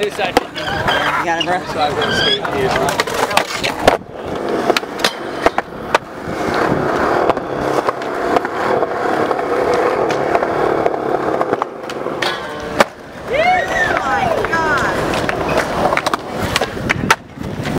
Suicide. You got it, bro? So skate.